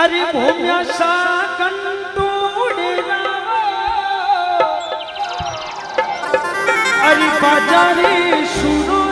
अरे भूमि अरे बाजारे सुनो।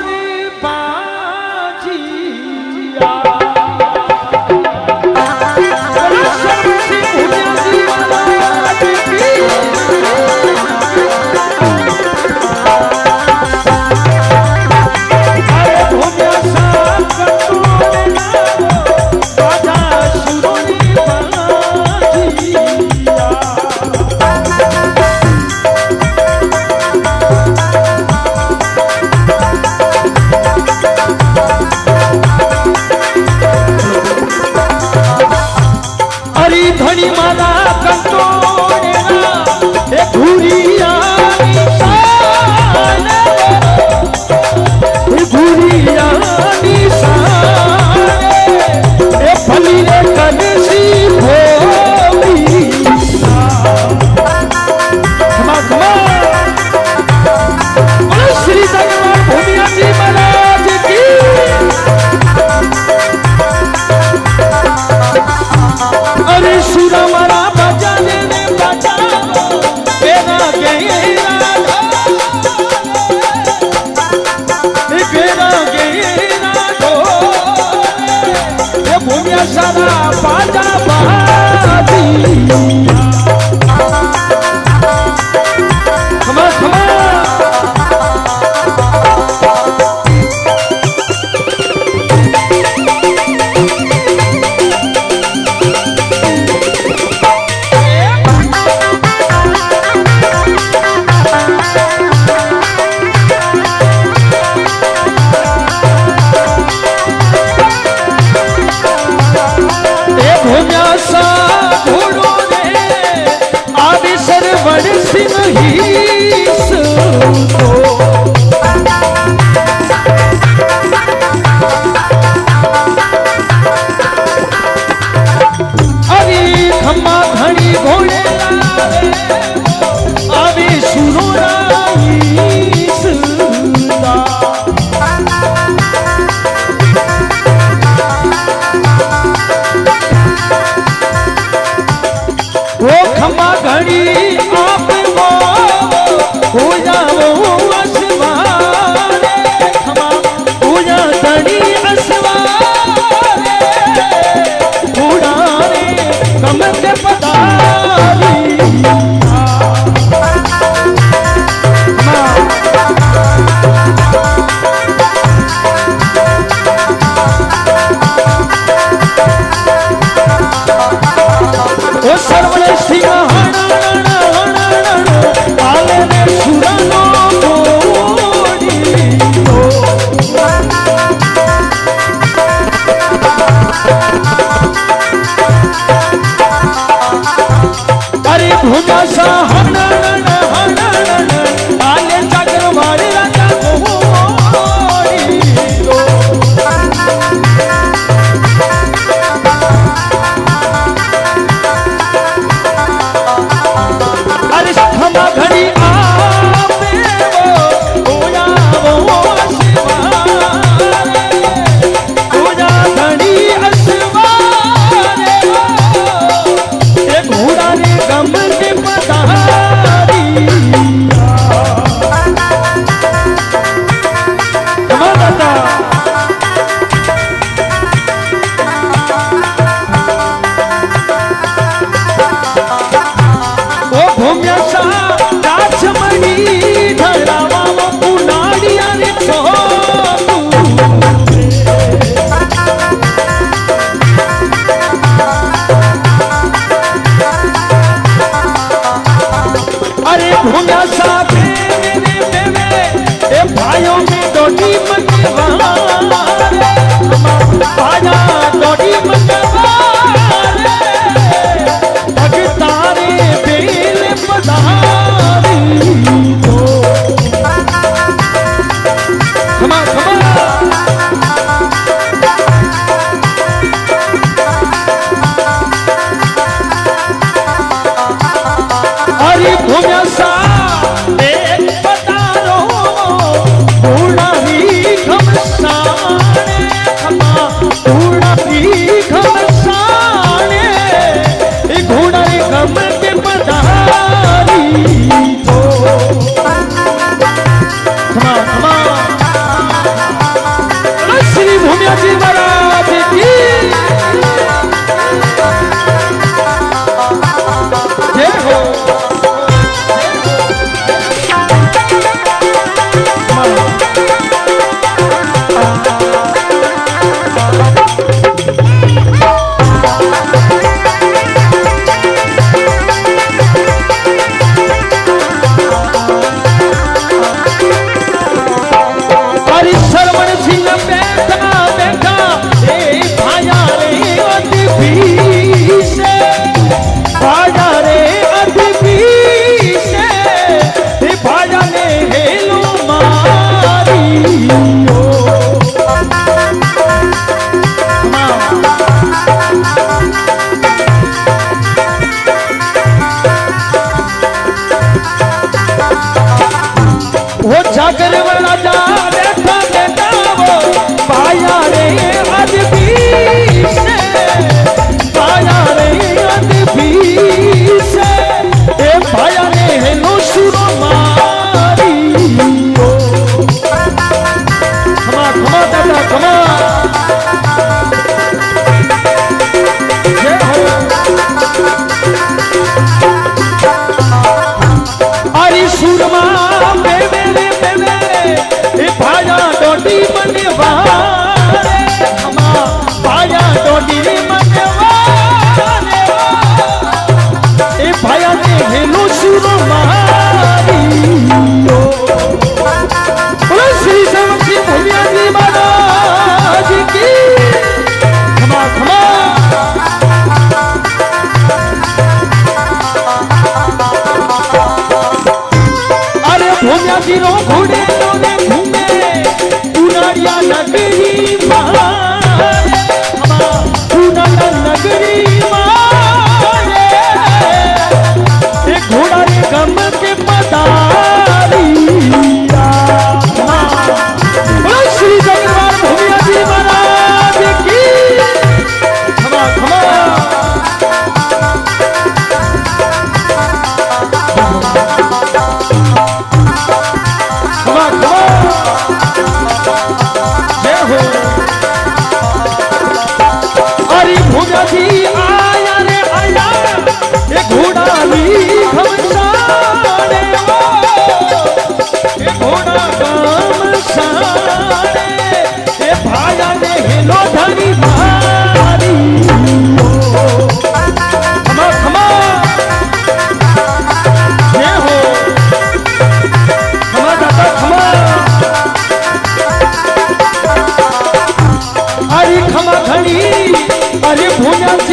Chimara.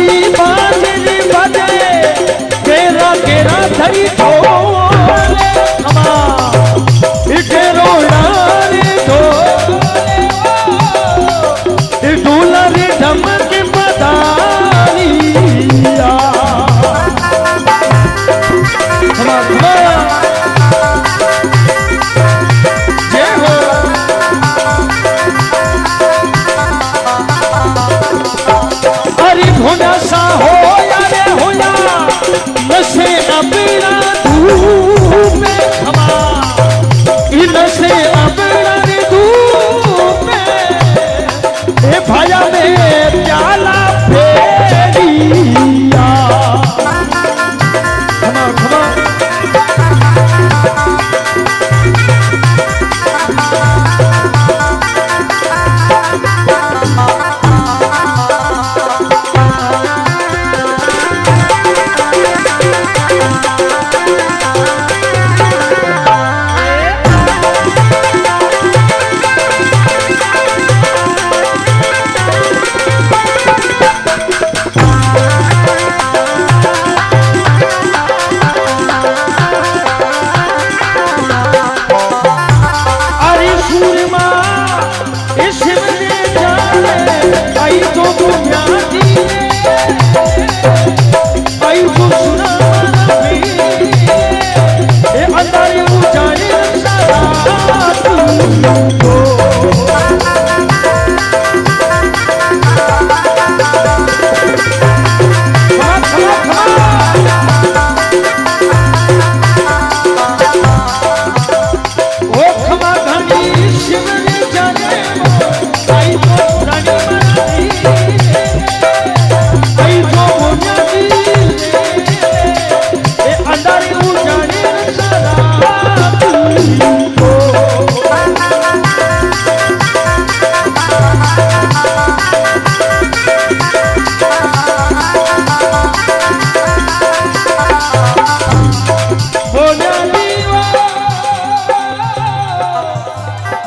भुजा जी बाजरी बजे